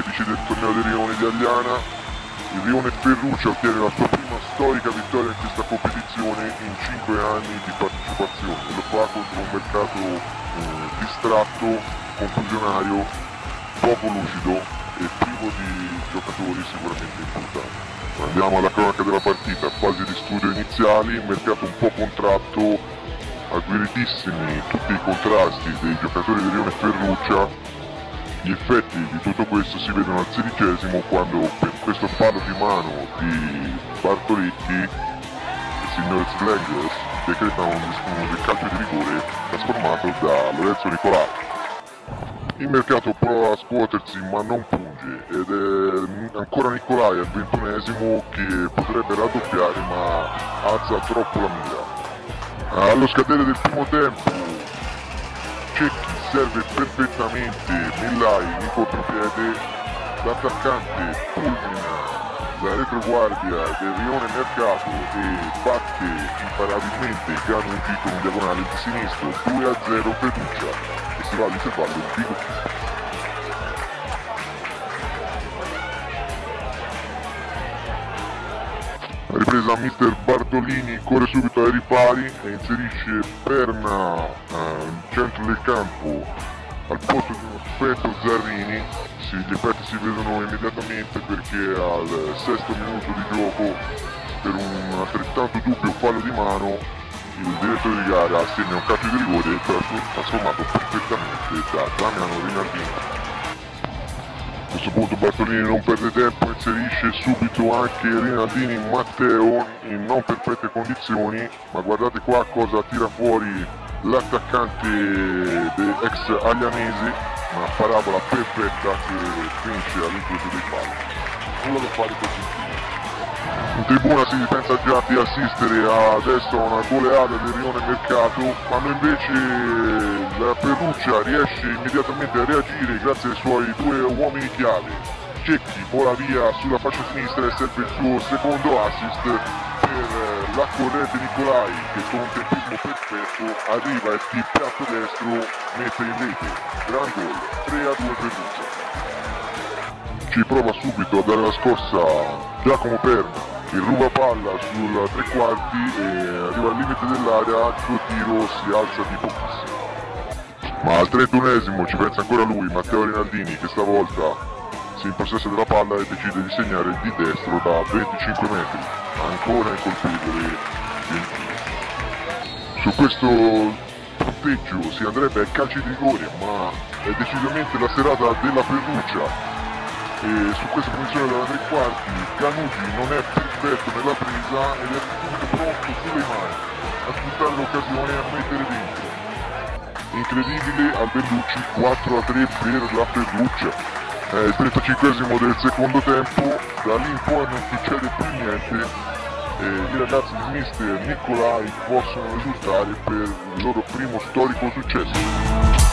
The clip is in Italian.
vinci del torneo di Rione Italiana. Il Rione Ferruccia ottiene la sua prima storica vittoria in questa competizione in 5 anni di partecipazione. Lo fa contro un mercato eh, distratto, confusionario, poco lucido e privo di giocatori sicuramente importanti. Andiamo alla cronaca della partita, fase di studio iniziali, mercato un po' contratto, agguerritissimi tutti i contrasti dei giocatori di Rione Ferruccia, gli effetti di tutto questo si vedono al sedicesimo quando per questo fallo di mano di Bartoletti il signor Slangers decreta un, un calcio di rigore trasformato da Lorenzo Nicolai. Il mercato prova a scuotersi ma non punge ed è ancora Nicolai al ventunesimo che potrebbe raddoppiare ma alza troppo la mira. Allo scadere del primo tempo Cecchi serve perfettamente Millai in contropiede, l'attaccante fulmina la retroguardia del Rione Mercato e batte imparabilmente Ganucci con un diagonale di sinistro 2 a 0 Peduccia e si va all'intervallo in Vigo. Ripresa mister Bartolini corre subito ai ripari e inserisce Perna eh, in centro del campo al posto di uno spetto Zarrini. Sì, gli effetti si vedono immediatamente perché al sesto minuto di gioco per un altrettanto dubbio fallo di mano il direttore di gara assegna un calcio di rigore trasformato perfettamente da Damiano Rinaldini a questo punto Bartolini non perde tempo, inserisce subito anche Rinaldini Matteo in non perfette condizioni, ma guardate qua cosa tira fuori l'attaccante ex Aglianesi, una parabola perfetta che finisce all'incrocio dei pali. Nulla da fare così. In tribuna si pensa già di assistere adesso a una goleata del Rione Mercato, quando invece la Ferruccia riesce immediatamente a reagire grazie ai suoi due uomini chiave. Cecchi vola via sulla fascia sinistra e serve il suo secondo assist per la corrente Nicolai che con un tempismo perfetto arriva e il piatto destro mette in rete. Gran gol, 3 a 2 Ferruccia. Ci prova subito a dare la scossa Giacomo Perna che ruba palla sul tre quarti e arriva al limite dell'area, il suo tiro si alza di pochissimo. Ma al 31esimo ci pensa ancora lui, Matteo Rinaldini, che stavolta si impossessa della palla e decide di segnare di destro da 25 metri. Ancora incolpevole. Su questo punteggio si andrebbe ai calci di rigore, ma è decisamente la serata della Ferruccia e su questa posizione della tre quarti Canuti non è perfetto nella presa ed è tutto pronto sulle mani a sfruttare l'occasione e a mettere dentro. Incredibile a Bellucci 4 a 3 per la Ferruccia. È il 35 del secondo tempo da lì in poi non succede più niente e i ragazzi di mister Nicolai possono risultare per il loro primo storico successo